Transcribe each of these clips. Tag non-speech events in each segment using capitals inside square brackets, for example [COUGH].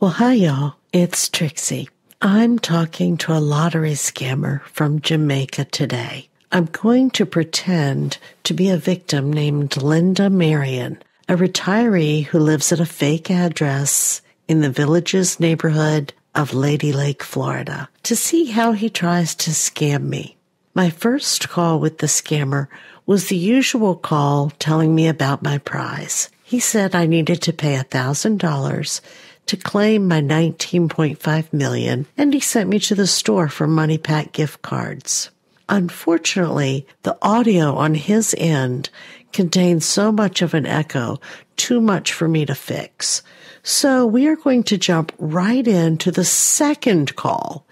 Well, hi, y'all. It's Trixie. I'm talking to a lottery scammer from Jamaica today. I'm going to pretend to be a victim named Linda Marion, a retiree who lives at a fake address in the Villages neighborhood of Lady Lake, Florida, to see how he tries to scam me. My first call with the scammer was the usual call telling me about my prize. He said I needed to pay a thousand dollars to claim my 19.5 million and he sent me to the store for MoneyPak gift cards. Unfortunately, the audio on his end contains so much of an echo, too much for me to fix. So we are going to jump right into the second call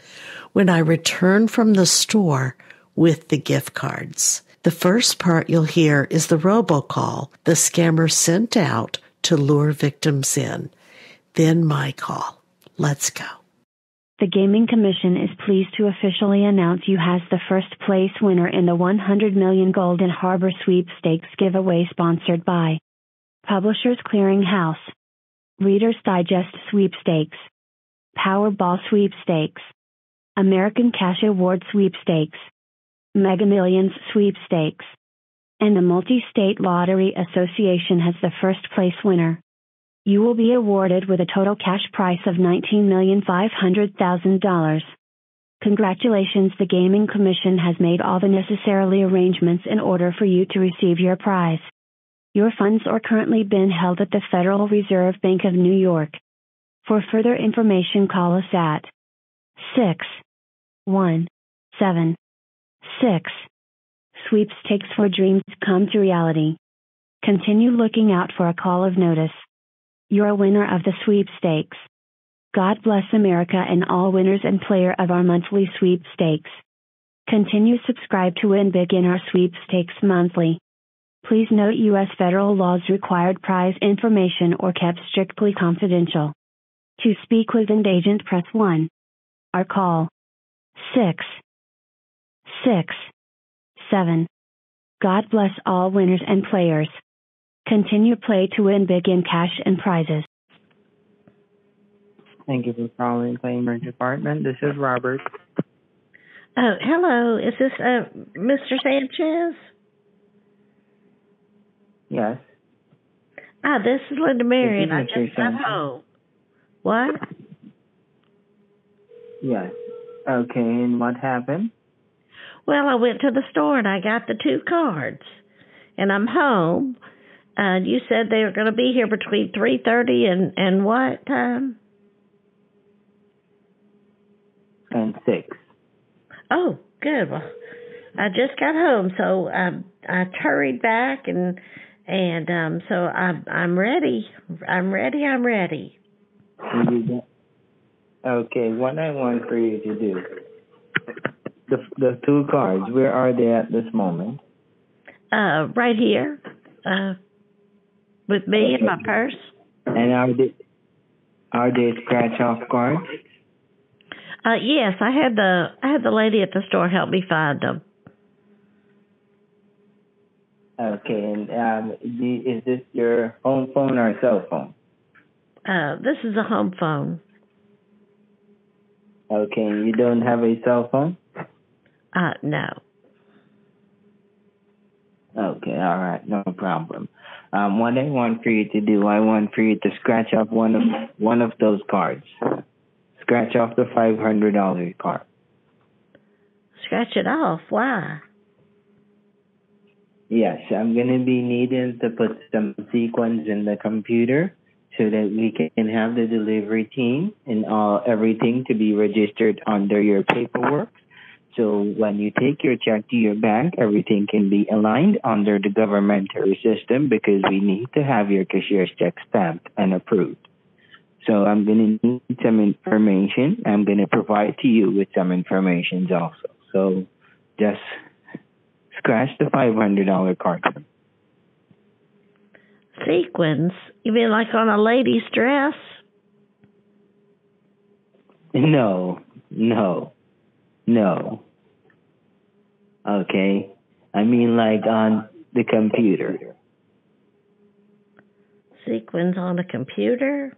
when I return from the store with the gift cards. The first part you'll hear is the robocall the scammer sent out to lure victims in then my call. Let's go. The Gaming Commission is pleased to officially announce you has the first place winner in the 100 million Golden Harbor Sweepstakes giveaway sponsored by Publishers Clearing House, Reader's Digest Sweepstakes, Powerball Sweepstakes, American Cash Award Sweepstakes, Mega Millions Sweepstakes, and the Multi-State Lottery Association has the first place winner. You will be awarded with a total cash prize of $19,500,000. Congratulations, the Gaming Commission has made all the necessary arrangements in order for you to receive your prize. Your funds are currently being held at the Federal Reserve Bank of New York. For further information, call us at 6 1 7 6. Sweepstakes for dreams come to reality. Continue looking out for a call of notice. You're a winner of the sweepstakes. God bless America and all winners and player of our monthly sweepstakes. Continue subscribe to win big in our sweepstakes monthly. Please note U.S. federal laws required prize information or kept strictly confidential. To speak with an agent press 1. Our call 6 6 7. God bless all winners and players. Continue play to win big in cash and prizes. Thank you for calling Claimer Department. This is Robert. Oh, hello. Is this uh, Mr. Sanchez? Yes. Ah, this is Linda Marion. I This is Mr. just got Sanchez. home. What? Yes. Okay, and what happened? Well, I went to the store and I got the two cards, and I'm home. Uh, you said they were going to be here between three thirty and and what time? And six. Oh, good. Well, I just got home, so I I hurried back and and um so I'm I'm ready. I'm ready. I'm ready. Did you get- Okay, what I want for you to do. The the two cards, where are they at this moment? Uh, right here, uh, with me in my purse. And are they are they scratch off cards? Uh, yes, I had the I had the lady at the store help me find them. Okay, and um, is this your home phone or a cell phone? Uh, this is a home phone. Okay, and you don't have a cell phone? Uh, no. Okay, all right, no problem. Um, what I want for you to do, I want for you to scratch off one of one of those cards. Scratch off the five hundred dollar card. Scratch it off. Why? Yes, I'm gonna be needing to put some sequence in the computer so that we can have the delivery team and all everything to be registered under your paperwork. So when you take your check to your bank, everything can be aligned under the governmentary system because we need to have your cashier's check stamped and approved. So I'm going to need some information. I'm going to provide to you with some information also. So just scratch the $500 card. Sequins? You mean like on a lady's dress? No, no, no. Okay. I mean like on the computer. Sequins on the computer?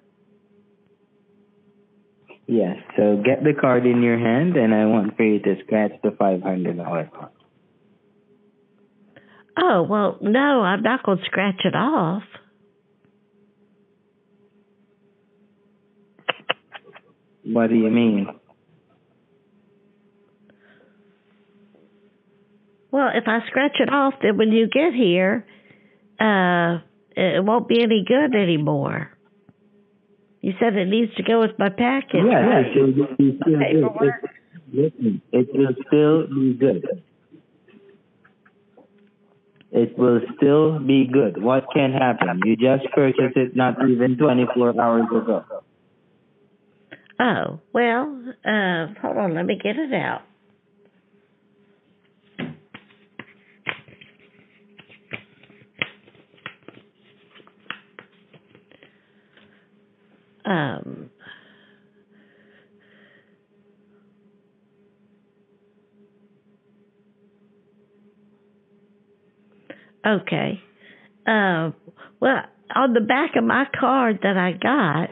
Yes. So get the card in your hand, and I want for you to scratch the five hundred dollar card. Oh well, no, I'm not going to scratch it off. What do you mean? Well, if I scratch it off, then when you get here, uh, it won't be any good anymore. You said it needs to go with my package. Yeah, right? yeah. So you still Paperwork. It, listen, it will still be good. It will still be good. What can happen? You just purchased it not even 24 hours ago. Oh, well, uh, hold on, let me get it out. Um, okay. Uh, well, on the back of my card that I got,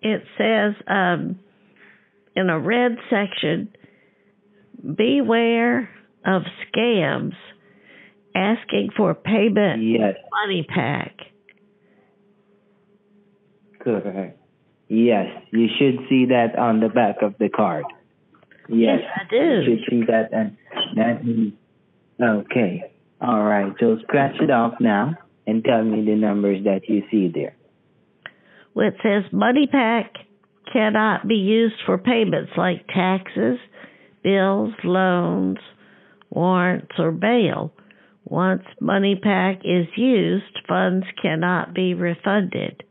it says um, in a red section, beware of scams asking for payment Yes, money pack. correct. Yes, you should see that on the back of the card. Yes, Yes, I do. You should see that, and that means okay. All right. So scratch it off now and tell me the numbers that you see there. Well, it says MoneyPak cannot be used for payments like taxes, bills, loans, warrants, or bail. Once MoneyPak is used, funds cannot be refunded.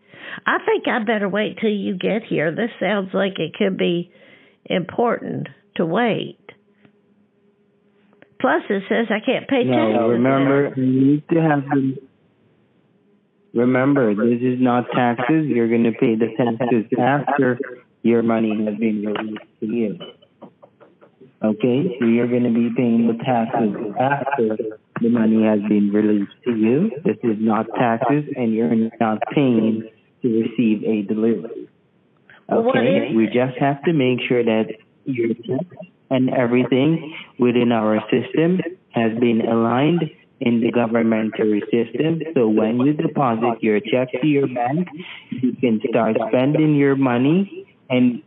I think I better wait till you get here. This sounds like it could be important to wait. Plus, it says I can't pay taxes. No, remember, you need to have the. Remember, this is not taxes. You're going to pay the taxes after your money has been released to you. Okay, so you're going to be paying the taxes after the money has been released to you. This is not taxes, and you're not paying to receive a delivery. Okay, we just have to make sure that your and everything within our system has been aligned in the governmentary system. So when you deposit your check to your bank, you can start spending your money and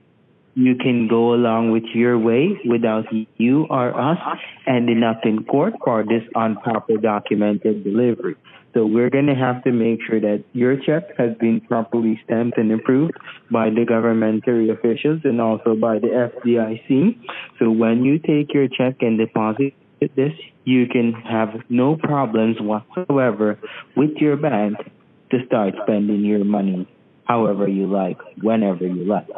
you can go along with your way without you or us ending up in court for this improper documented delivery. So we're going to have to make sure that your check has been properly stamped and approved by the governmentary officials and also by the FDIC. So when you take your check and deposit this, you can have no problems whatsoever with your bank to start spending your money however you like, whenever you like.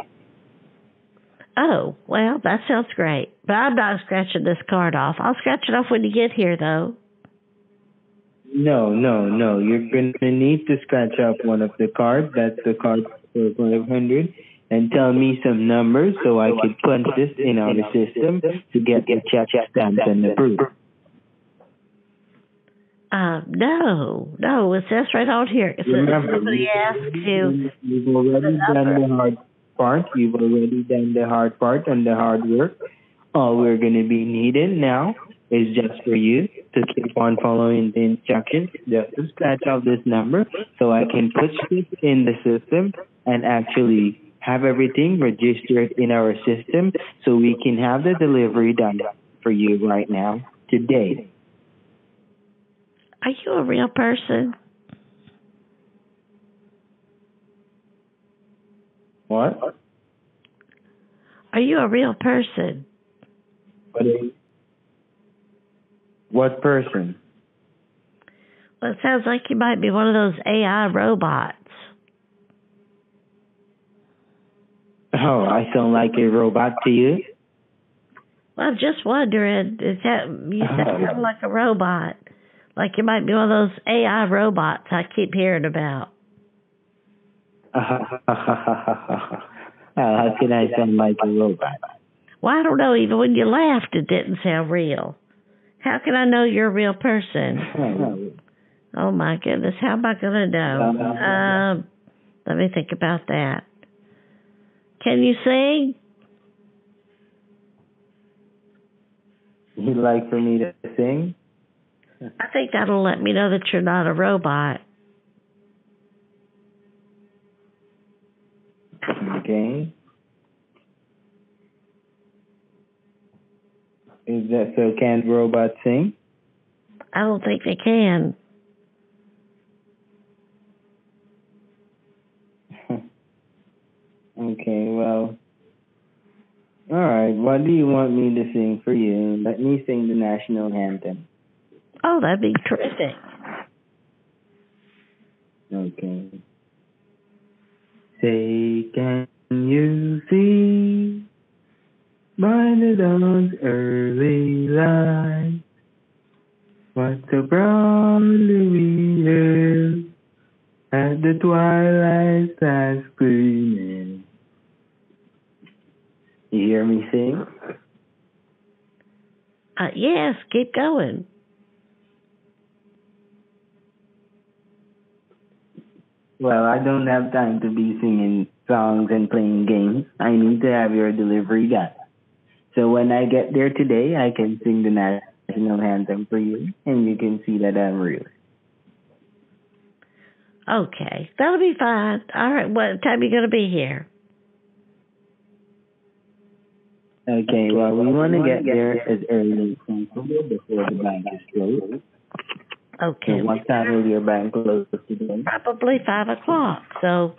Oh, well, that sounds great. But I'm not scratching this card off. I'll scratch it off when you get here, though. No, no, no. You're going to need to scratch off one of the cards. That's the card for 500 and tell me some numbers so I could punch this in our system to get the check stamped and approved. Uh, no, no, it says right on here. If Remember, somebody asked you. you've already done the hard part. You've already done the hard part and the hard work. All we're going to be needing now is just for you to keep on following the instructions. Just to scratch out this number so I can put this in the system and actually have everything registered in our system so we can have the delivery done for you right now today. Are you a real person? What? Are you a real person? What, what person? Well, it sounds like you might be one of those AI robots. Oh, I sound like a robot to you? Well, I'm just wondering. Is that you sound uh-huh. of like a robot? Like you might be one of those AI robots I keep hearing about. [LAUGHS] oh, how can I sound like a robot? Well, I don't know. Even when you laughed, it didn't sound real. How can I know you're a real person? [LAUGHS] oh my goodness, how am I going to know? Uh-huh. Um, let me think about that. Can you sing? You'd like for me to sing? I think that'll let me know that you're not a robot. Okay. Is that so? Can robots sing? I don't think they can. [LAUGHS] okay, well. All right, what do you want me to sing for you? Let me sing the national anthem. Oh, that'd be terrific. Okay. Say, can you see by the dawn's early light what the proudly we hailed at the twilight's last gleaming? You hear me sing? Uh, yes, keep going. Well, I don't have time to be singing songs and playing games. I need to have your delivery guy. So when I get there today, I can sing the national anthem for you, and you can see that I'm real. Okay, that'll be fine. All right, what time are you going to be here? Okay, well, we want to get there as early as possible before the bank is closed. Okay. So what time will your bank close today? Probably five o'clock. So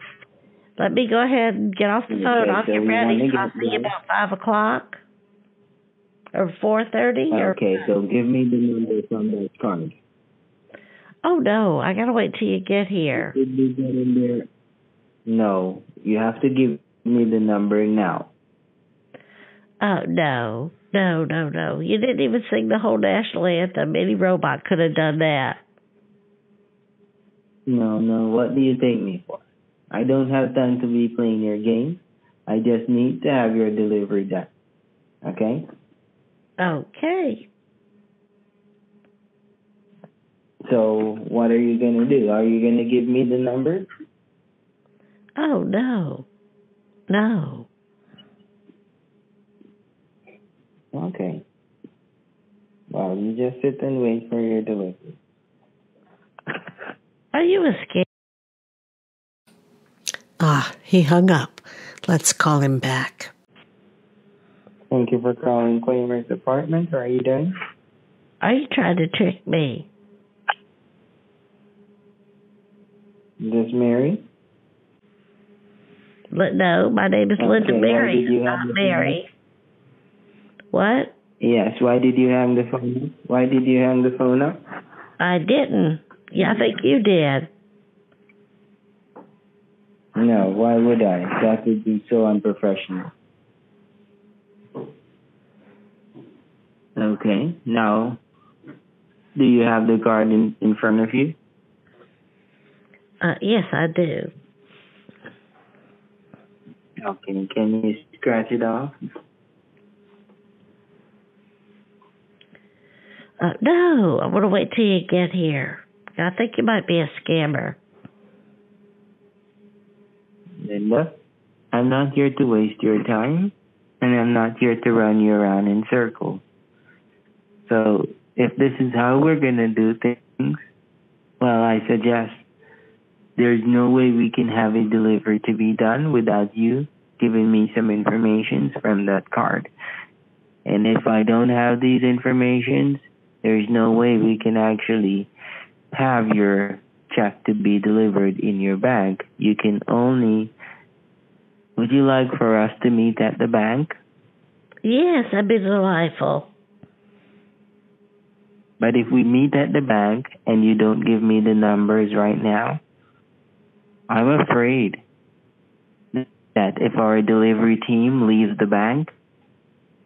let me go ahead and get off the phone. I'll get ready. I'll see you about five o'clock or four thirty. Okay, so give me the number from that card. oh no, I gotta wait till you get here. Did we get in there? No, you have to give me the number now. Oh no, no, no, no! You didn't even sing the whole national anthem. Any robot could have done that. No, no, what do you take me for? I don't have time to be playing your game. I just need to have your delivery done. Okay? Okay. So what are you gonna do? Are you gonna give me the number? Oh no, no. Okay. Well, you just sit and wait for your delivery. Are you a scam? Ah, he hung up. Let's call him back. Thank you for calling Claimer's Apartment. Are you done? Are you trying to trick me? This Mary? But no, my name is Linda Okay, why Mary, did you not the Mary. What? Yes. Why did you hang the phone up? Why did you hang the phone up? I didn't. Yeah, I think you did. No, why would I? That would be so unprofessional. Okay, now, do you have the card in, in front of you? Uh, yes, I do. Okay, can you scratch it off? Uh, no, I want to wait till you get here. I think you might be a scammer. Linda, I'm not here to waste your time, and I'm not here to run you around in circles. So, if this is how we're gonna do things, well, I suggest there's no way we can have a delivery to be done without you giving me some information from that card. And if I don't have these informations, there's no way we can actually have your check to be delivered in your bank. You can only. Would you like for us to meet at the bank? Yes, that'd be delightful. But if we meet at the bank and you don't give me the numbers right now, I'm afraid that if our delivery team leaves the bank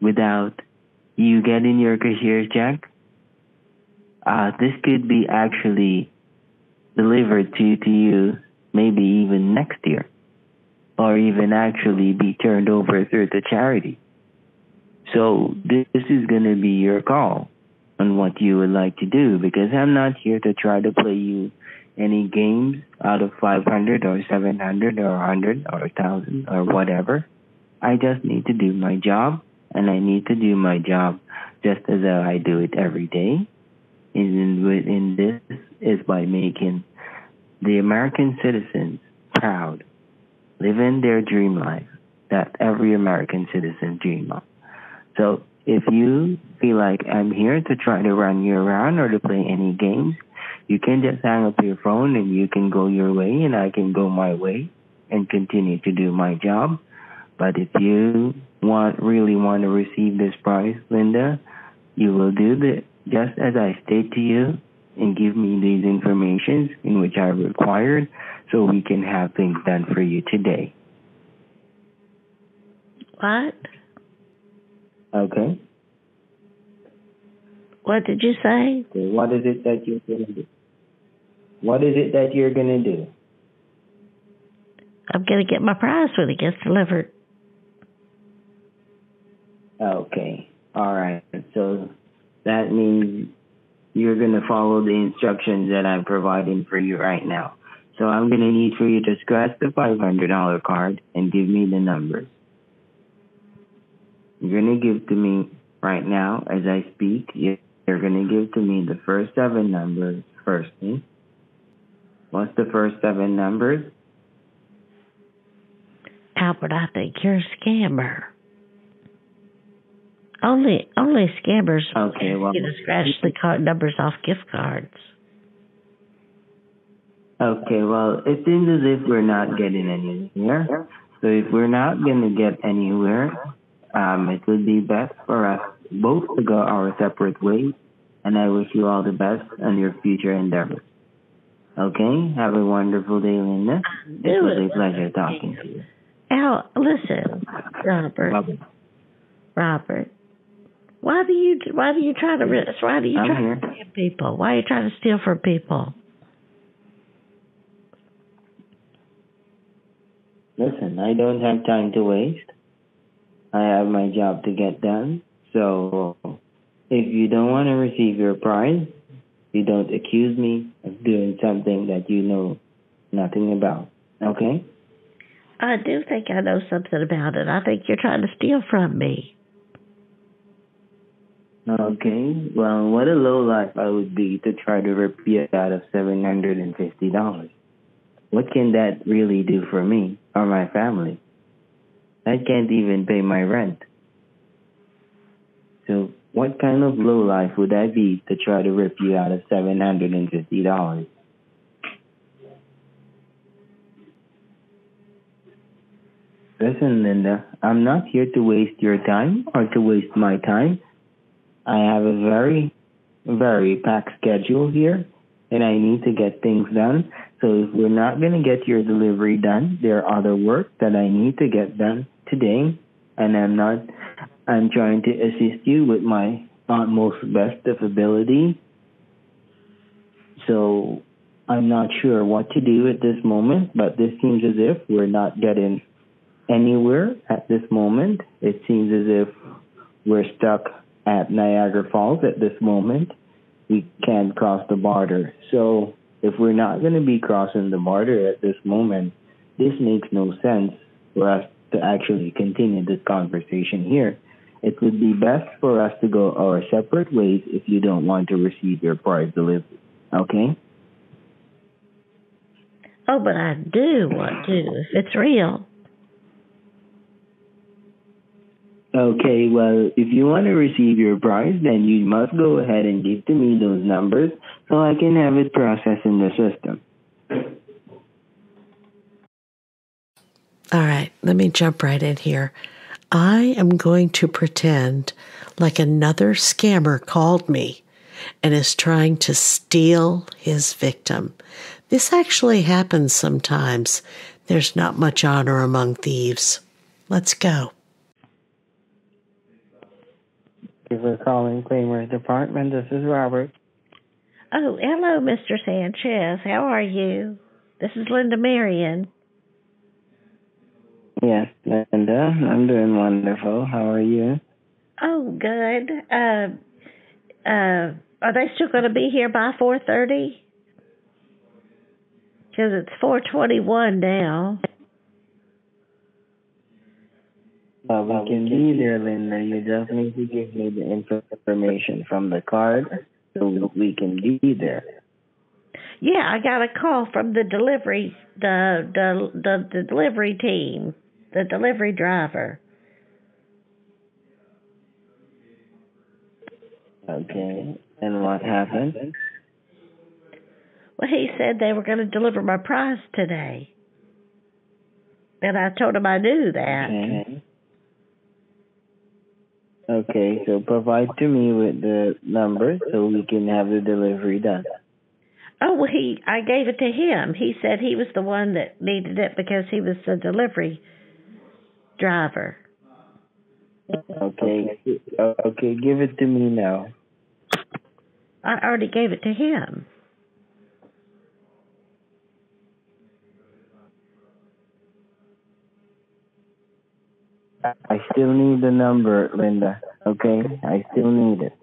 without you getting your cashier's check, uh, this could be actually delivered to, to you maybe even next year or even actually be turned over through the charity. So this is going to be your call on what you would like to do because I'm not here to try to play you any games out of 500 or 700 or 100 or 1000 or whatever. I just need to do my job and I need to do my job just as I do it every day. And this is by making the American citizens proud, living their dream life that every American citizen dream of. So if you feel like I'm here to try to run you around or to play any games, you can just hang up your phone and you can go your way and I can go my way and continue to do my job. But if you want really want to receive this prize, Linda, you will do the just as I state to you and give me these informations in which I required so we can have things done for you today. What? Okay. What did you say? What is it that you're to do? What is it that you're going to do? I'm going to get my prize when it gets delivered. Okay. All right. So that means you're going to follow the instructions that I'm providing for you right now. So I'm going to need for you to scratch the $500 card and give me the numbers. You're going to give to me right now as I speak. You're going to give to me the first seven numbers firstly. Eh? What's the first seven numbers? Albert, I think you're a scammer. Only only scammers okay, well, to scratch the card numbers off gift cards. Okay, well, it seems as if we're not getting anywhere. So if we're not going to get anywhere, um, it would be best for us both to go our separate ways, and I wish you all the best on your future endeavors. Okay? Have a wonderful day, Linda. It was a pleasure talking to you. Al, listen, Robert. Robert. Robert. Why do you why do you try to why do you I'm try here. to scam people? Why are you trying to steal from people? Listen, I don't have time to waste. I have my job to get done. So if you don't want to receive your prize, you don't accuse me of doing something that you know nothing about. Okay? I do think I know something about it. I think you're trying to steal from me. Okay. Well, what a low life I would be to try to rip you out of seven hundred and fifty dollars. What can that really do for me or my family? I can't even pay my rent. So what kind of low life would I be to try to rip you out of seven hundred and fifty dollars? Listen, Linda, I'm not here to waste your time or to waste my time. I have a very, very packed schedule here and I need to get things done. So if we're not going to get your delivery done, there are other work that I need to get done today and I'm not, I'm trying to assist you with my utmost best of ability. So I'm not sure what to do at this moment, but this seems as if we're not getting anywhere at this moment. It seems as if we're stuck at Niagara Falls at this moment. We can't cross the border. So if we're not going to be crossing the border at this moment, this makes no sense for us to actually continue this conversation here. It would be best for us to go our separate ways if you don't want to receive your prize delivery. Okay? Oh, but I do want to if it's real. Okay, well, if you want to receive your prize, then you must go ahead and give to me those numbers so I can have it processed in the system. All right, let me jump right in here. I am going to pretend like another scammer called me and is trying to steal his victim. This actually happens sometimes. There's not much honor among thieves. Let's go. Thank you for calling Claimer Department. This is Robert. Oh, hello, Mr. Sanchez. How are you? This is Linda Marion. Yes, Linda. I'm doing wonderful. How are you? Oh, good. Uh, uh, are they still going to be here by four thirty? Because it's four twenty-one now. Uh, we can be there, Linda. You just need to give me the information from the card so we can be there. Yeah, I got a call from the delivery the the the, the delivery team, the delivery driver. Okay. And what happened? Well, he said they were going to deliver my prize today. And I told him I knew that. Okay. Okay, so provide to me with the number so we can have the delivery done. Oh, well, he I gave it to him. He said he was the one that needed it because he was the delivery driver. Okay. Okay, give it to me now. I already gave it to him. I still need the number, Linda. Okay? I still need it.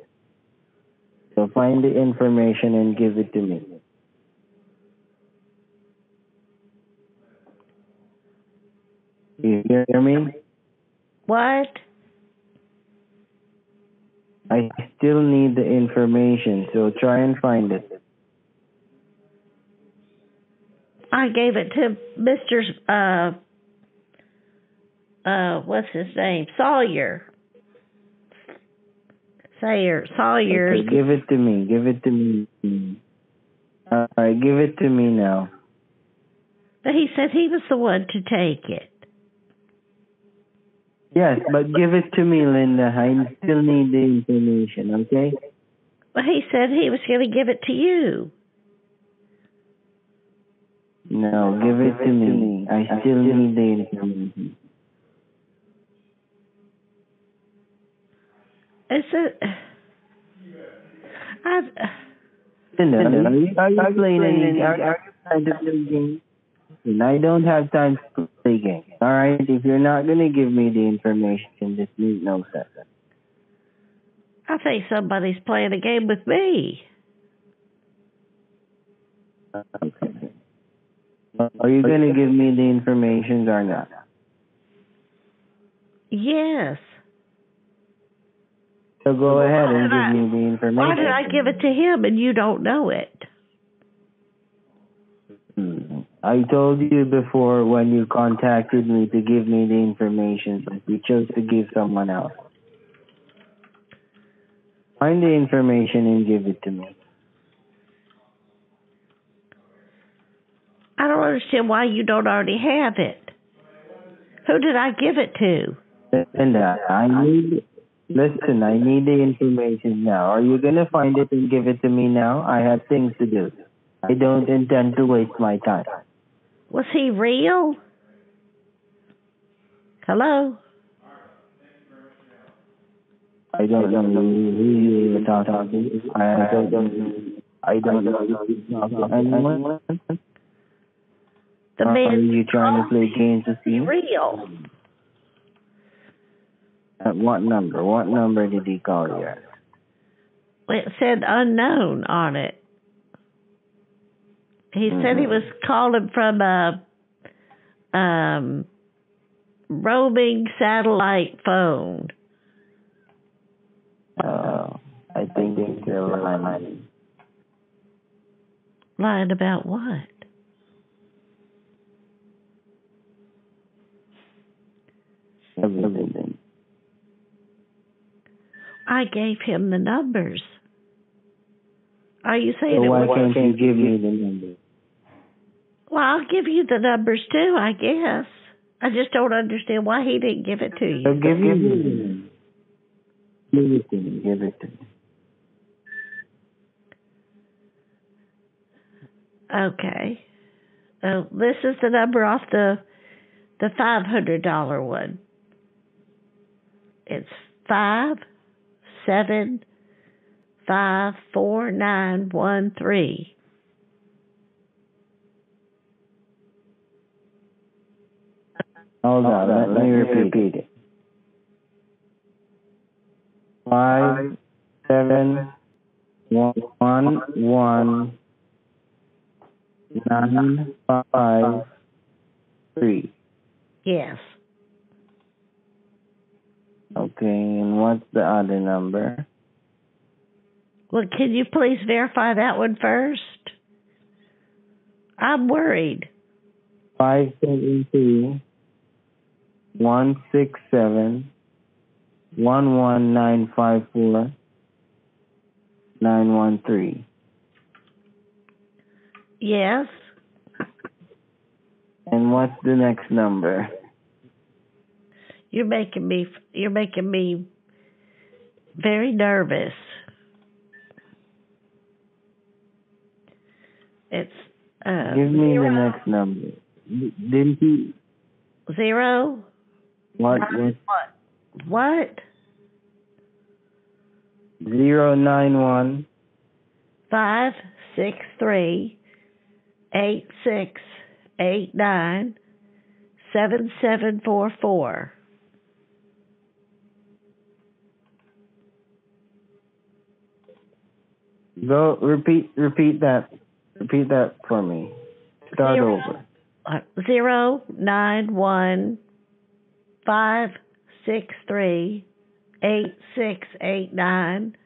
So find the information and give it to me. You hear me? What? I still need the information, so try and find it. I gave it to Mr. Uh, uh, what's his name? Sawyer. Sawyer. Sawyer. Okay, give it to me. Give it to me. All right, give it to me now. But he said he was the one to take it. Yes, but give it to me, Linda. I still need the information, okay? Well, he said he was going to give it to you. No, give it to me. I still need the information. Is it? I. Linda, are you, are you playing any? Are, are you trying to play games? And I don't have time to play games. All right, if you're not gonna give me the information, this makes no sense. I think somebody's playing a game with me. Okay. Are you gonna give me the information or not? Yes. So go ahead and give me the information. Why did I give it to him and you don't know it? I told you before when you contacted me to give me the information, but you chose to give someone else. Find the information and give it to me. I don't understand why you don't already have it. Who did I give it to? Linda, I need, listen, I need the information now. Are you going to find it and give it to me now? I have things to do. I don't intend to waste my time. Was he real? Hello? I don't know who you are talking to. I don't know. I don't know if you're talking to anyone. The man Are you trying to play games with me? real. At what number? What number did he call you at? It said unknown on it. He said he was calling from a um roaming satellite phone. Uh, I think you're lying. Lying about what? Everything. I gave him the numbers. Are you saying So it why can't you give me the number? Well, I'll give you the numbers too, I guess. I just don't understand why he didn't give it to So you. give me the. Give it to me. Give it to me. Okay. Uh, this is the number off the the five hundred dollar one. It's five seven five four nine one three. Hold on. Let, let me repeat it. Five, seven, one, one, one, nine, five, three. Yes. Okay, and what's the other number? Well, can you please verify that one first? I'm worried. Five seven three one six seven one one nine five four nine one three. Yes. And what's the next number? You're making me you're making me very nervous. It's uh Give me zero, the next number. Didn't he? zero What was what? zero nine one Five six three eight six eight nine seven seven four four. Go repeat repeat that. Repeat that for me. Start Zero. over. Uh, zero nine one five six three eight six eight nine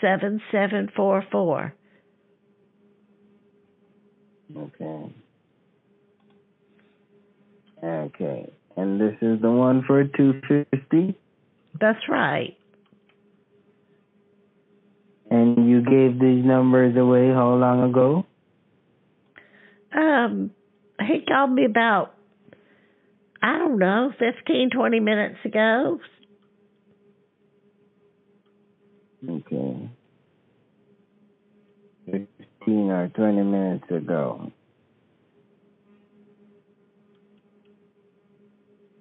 seven seven four four. Okay. Okay. And this is the one for two fifty? That's right. And you gave these numbers away how long ago? Um, he called me about I don't know, fifteen twenty minutes ago. Okay. Fifteen or twenty minutes ago.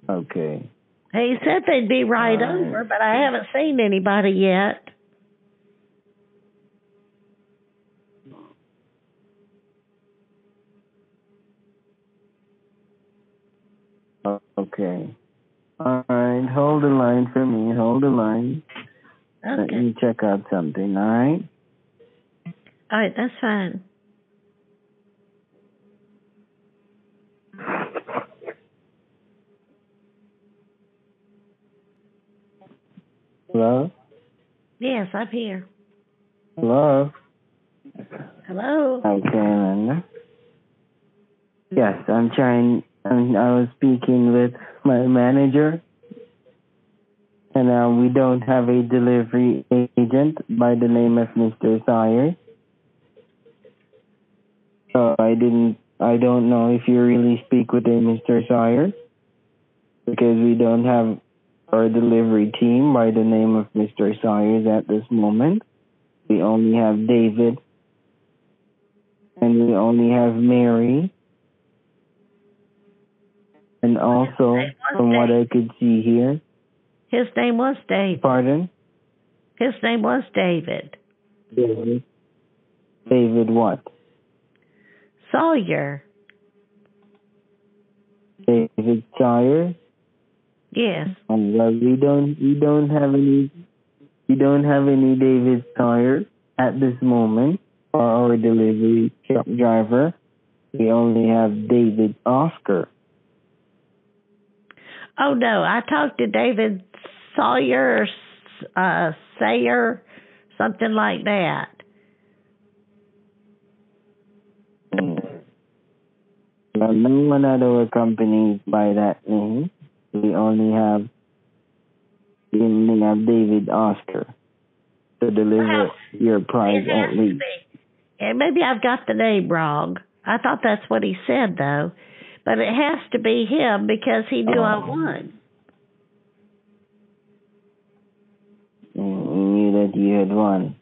Okay. He said they'd be right right. over, but I haven't seen anybody yet. Okay. All right. Hold the line for me. Hold the line. Let me check out something. All right. All right, that's fine. Hello. Yes, I'm here. Hello. Hello. Okay, Linda. Yes, I'm trying. I'm, I was speaking with my manager, and uh, we don't have a delivery agent by the name of Mr. Sire. So I didn't. I don't know if you really speak with a Mr. Sire, because we don't have our delivery team by the name of Mr. Sires at this moment. We only have David and we only have Mary. And also, from what I could see here, His name was David. pardon, His name was David David. David what? Sawyer. David Sawyer. Yes. Oh, well, we don't, we don't have any, we don't have any David Sawyer at this moment for our delivery truck driver. We only have David Oscar. Oh no, I talked to David Sawyer, or uh, Sayer, something like that. Well, no one our company by that name. We only have we only have David Oscar to deliver Well, your prize at least. And maybe I've got the name wrong. I thought that's what he said though, but it has to be him because he knew I oh. won. He knew that you had won.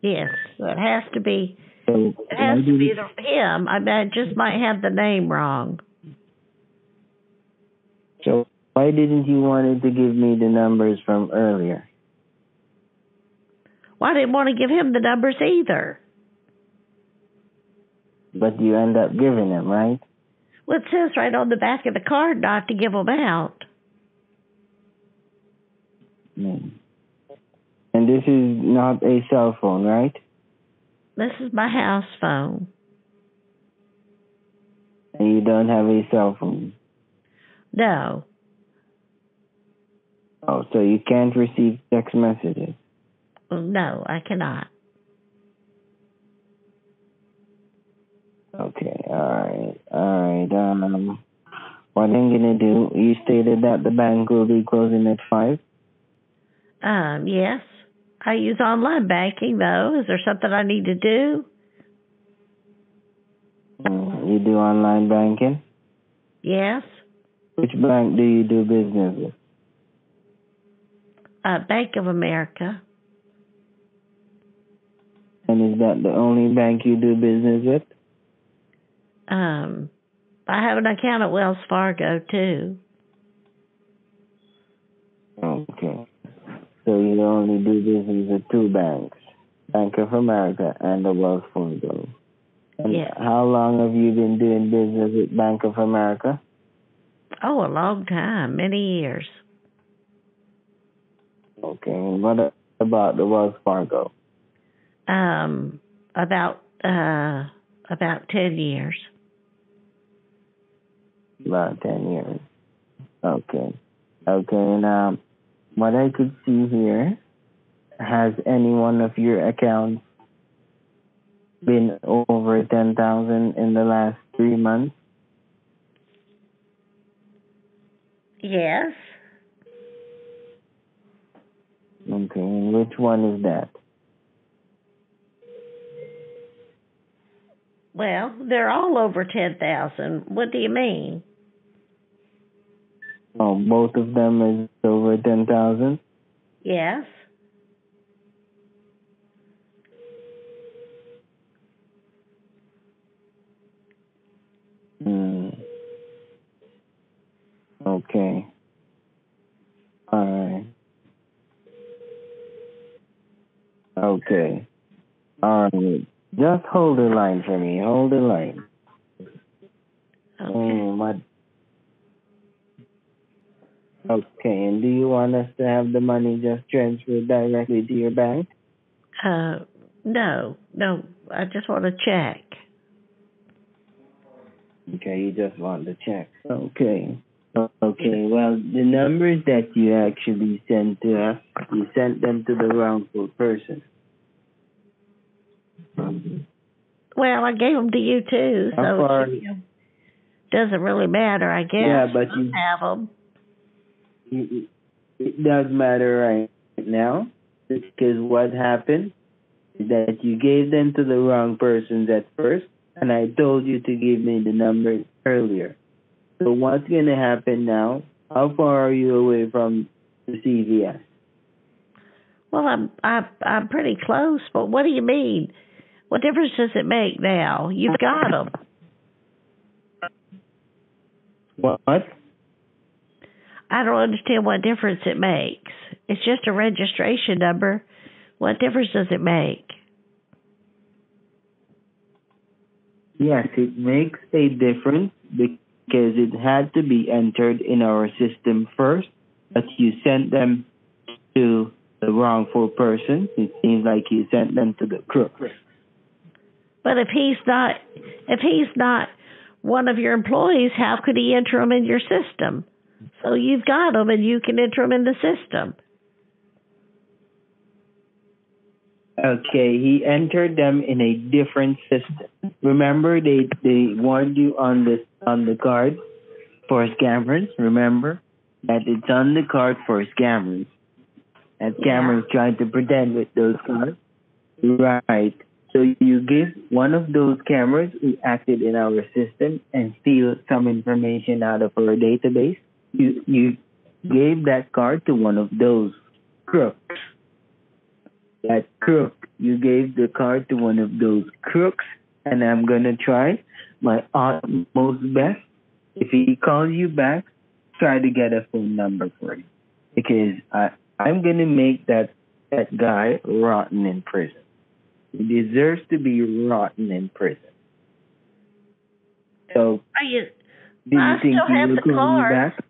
Yes, so it has to be. So It has to be the, him. I mean, I just might have the name wrong. so why didn't you wanted to give me the numbers from earlier? Well, I didn't want to give him the numbers either. But you end up giving them, right? Well, it says right on the back of the card not to give them out. Mm. And this is not a cell phone, right? This is my house phone. And you don't have a cell phone. No. Oh, so you can't receive text messages? No, I cannot. Okay, alright, alright. Um, what I'm gonna do, you stated that the bank will be closing at 5? Um, yes. I use online banking though. Is there something I need to do? Mm, you do online banking? Yes. Which bank do you do business with? Uh, Bank of America. And is that the only bank you do business with? Um, I have an account at Wells Fargo too. Okay. So you only do business with two banks, Bank of America and the Wells Fargo. And Yeah. how long have you been doing business with Bank of America? Oh, a long time, many years. Okay. What about the Wells Fargo? Um, about uh, about ten years. About 10 years. Okay. Okay. And um, what I could see here, has any one of your accounts been over 10,000 in the last three months? Yes. Okay. Which one is that? Well, they're all over ten thousand. What do you mean? Oh, both of them is over 10,000? Yes. Hmm. Okay. Alright. Okay. Alright. Just hold the line for me. Hold the line. Okay. Oh, my. Okay, and do you want us to have the money just transferred directly to your bank? Uh, no, no. I just want to check. Okay, you just want the check. Okay. Okay, well, the numbers that you actually sent to us, you sent them to the wrongful person. Well, I gave them to you too, so far- it should- doesn't really matter, I guess. Yeah, but you- have them. It, it does matter right now because what happened is that you gave them to the wrong persons at first, and I told you to give me the numbers earlier. So what's going to happen now? How far are you away from the CVS? Well, I'm I'm I'm pretty close, but what do you mean? What difference does it make now? You've got them. What? I don't understand what difference it makes. It's just a registration number. What difference does it make? Yes, it makes a difference because it had to be entered in our system first, but you sent them to the wrongful person. It seems like you sent them to the crook. But if he's not if he's not one of your employees, how could he enter them in your system? So you've got them, and you can enter them in the system. Okay, he entered them in a different system. Remember, they they warned you on the on the card for scammers. Remember that it's on the card for scammers. That scammers trying to pretend with those cards. Right. So you give one of those cameras who acted in our system and steal some information out of our database. You you gave that card to one of those crooks that crook. You gave the card to one of those crooks, and I'm gonna try my utmost best. If he calls you back, try to get a phone number for him, because I I'm gonna make that that guy rotten in prison. He deserves to be rotten in prison. So, Are you, do you I think still have the back?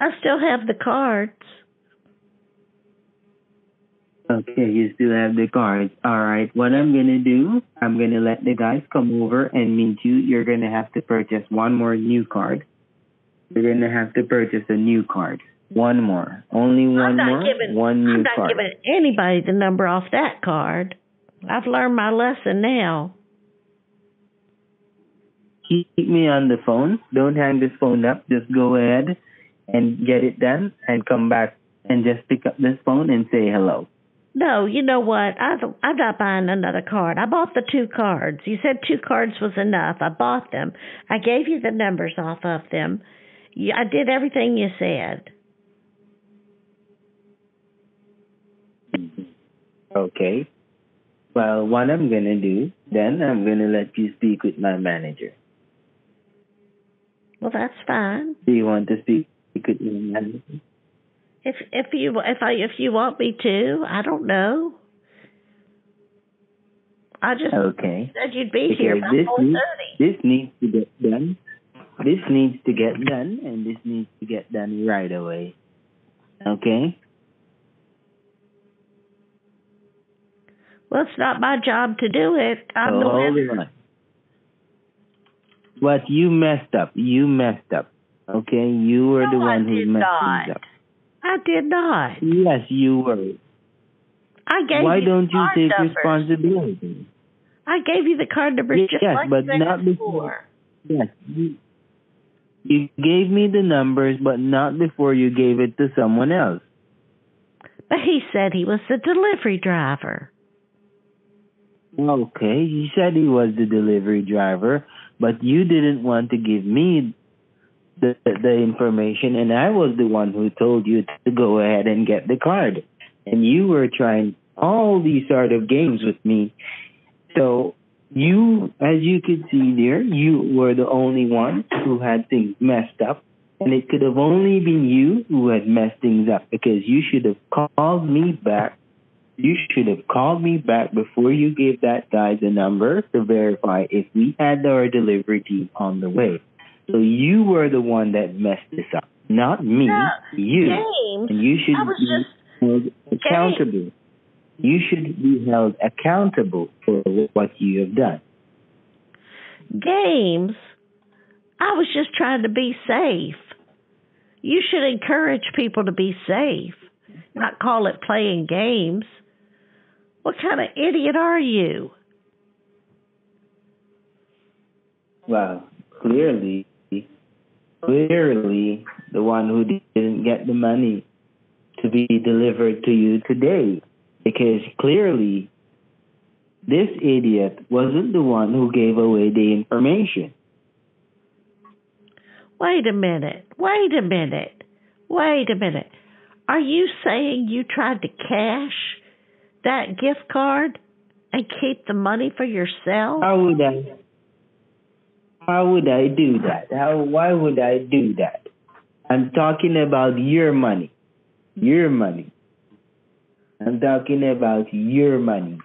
I still have the cards. Okay, you still have the cards. All right. What I'm gonna do, I'm gonna let the guys come over and meet you. You're gonna have to purchase one more new card. You're gonna have to purchase a new card. One more. Only one more. giving. one new I'm not card. giving anybody the number off that card. I've learned my lesson now. Keep me on the phone. Don't hang this phone up. Just go ahead and get it done and come back and just pick up this phone and say hello. No, you know what? I don't, I'm not buying another card. I bought the two cards. You said two cards was enough. I bought them. I gave you the numbers off of them. I did everything you said. Okay. Well, what I'm gonna do, then I'm gonna let you speak with my manager. Well, that's fine. Do you want to speak with my manager? If if you if I if you want me to, I don't know. I just Okay. said you'd be here by this needs, this needs to get done. This needs to get done, and this needs to get done right away. Okay? Well, it's not my job to do it. I'm the one. on. But you messed up. You messed up. Okay? You were the No, I one who did messed not. up. I did not. Yes, you were. I gave you Why you don't you take numbers. responsibility? I gave you the card numbers Yes, just like but not asked before. Yes. You, you gave me the numbers, but not before you gave it to someone else. But he said he was the delivery driver. Okay, he said he was the delivery driver, but you didn't want to give me the the information, and I was the one who told you to go ahead and get the card, and you were trying all these sort of games with me. So you, as you could see there, you were the only one who had things messed up, and it could have only been you who had messed things up because you should have called me back you should have called me back before you gave that guy the number to verify if we had our delivery team on the way. So you were the one that messed this up, not me, No, you. James, And you should be held accountable. You should be held accountable for what you have done. games. I was just trying to be safe. You should encourage people to be safe, not call it playing games. What kind of idiot are you? Well, clearly, clearly, the one who didn't get the money to be delivered to you today, because clearly, this idiot wasn't the one who gave away the information. Wait a minute. Wait a minute. Wait a minute. Are you saying you tried to cash that gift card and keep the money for yourself? How would I? How would I do that? How? Why would I do that? I'm talking about your money, your money. I'm talking about your money.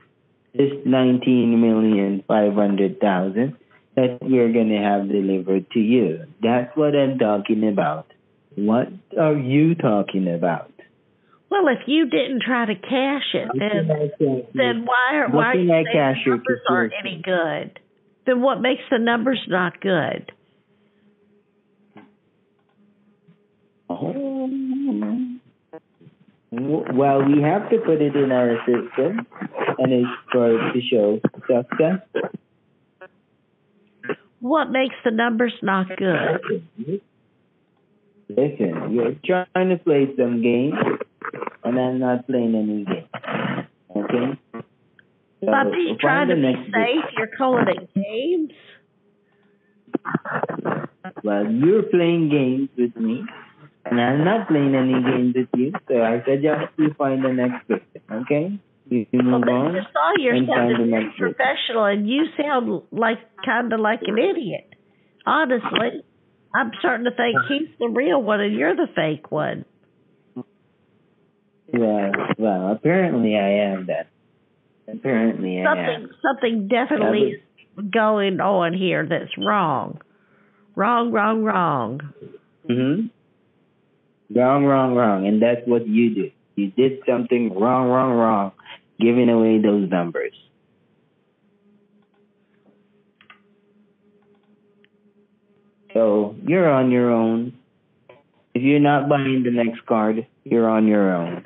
This nineteen million five hundred thousand that we're gonna have delivered to you. That's what I'm talking about. What are you talking about? Well, if you didn't try to cash it, then cash then why are why are you saying cash the numbers aren't any good? Then what makes the numbers not good? Oh. Well, we have to put it in our system, and it's for to show success. What makes the numbers not good? Listen, you're trying to play some games, and I'm not playing any game. Okay? So, me trying to be safe, you're calling it games? Well, you're playing games with me, and I'm not playing any games with you. So I suggest you find the next victim. Okay? You, Well, move then on you saw and yourself find as the being next professional, and you sound like kind of like an idiot. Honestly, I'm starting to think he's the real one and you're the fake one. Well, well, apparently I am that. Apparently I Something, am. something definitely is going on here that's wrong. Wrong, wrong, wrong. Mm-hmm. Wrong, wrong, wrong. And that's what you did. You did something wrong, wrong, wrong, giving away those numbers. So you're on your own. If you're not buying the next card, you're on your own.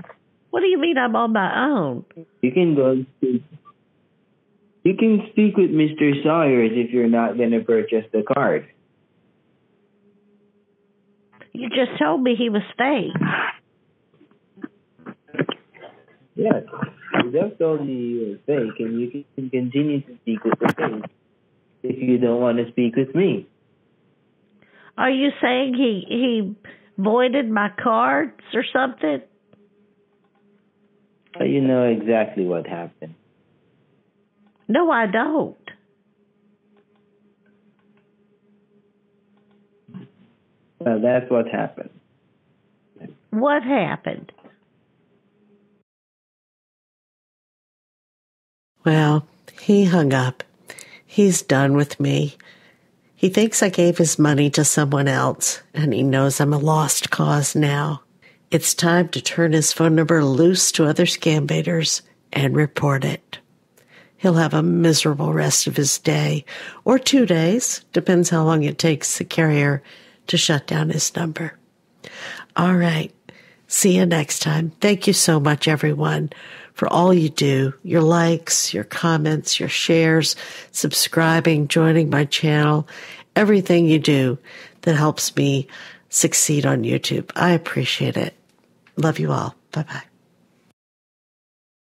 What do you mean I'm on my own? You can go speak. You can speak with Mr. Sawyers if you're not going to purchase the card. You just told me he was fake. Yes, you just told me you were fake, and you can continue to speak with the fake if you don't want to speak with me. Are you saying he he voided my cards or something? Uh, You know exactly what happened. No, I don't. Well, that's what happened. What happened? Well, he hung up. He's done with me. He thinks I gave his money to someone else, and he knows I'm a lost cause now. It's time to turn his phone number loose to other scam baiters and report it. He'll have a miserable rest of his day, or two days, depends how long it takes the carrier to shut down his number. All right. See you next time. Thank you so much, everyone, for all you do your likes, your comments, your shares, subscribing, joining my channel, everything you do that helps me succeed on YouTube. I appreciate it. Love you all. Bye bye.